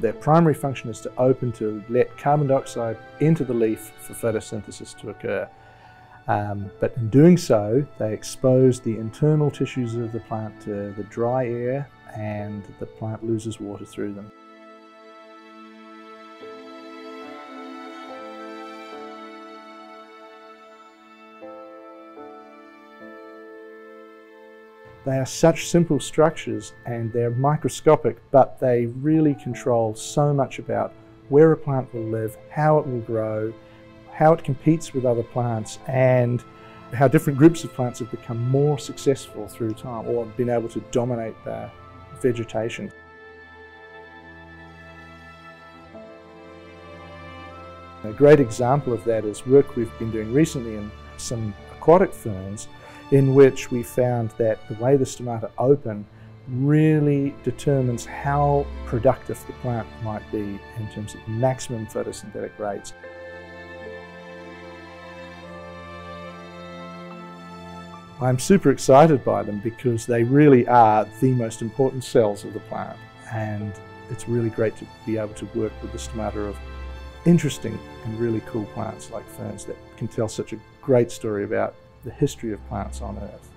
Their primary function is to open to let carbon dioxide into the leaf for photosynthesis to occur. Um, but in doing so, they expose the internal tissues of the plant to the dry air and the plant loses water through them. They are such simple structures and they're microscopic, but they really control so much about where a plant will live, how it will grow, how it competes with other plants, and how different groups of plants have become more successful through time or been able to dominate the vegetation. A great example of that is work we've been doing recently in some aquatic ferns in which we found that the way the stomata open really determines how productive the plant might be in terms of maximum photosynthetic rates. I'm super excited by them because they really are the most important cells of the plant and it's really great to be able to work with the stomata of interesting and really cool plants like ferns that can tell such a great story about the history of plants on Earth.